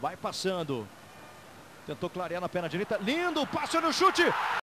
Vai passando. Tentou clarear na perna direita. Lindo, passe no chute.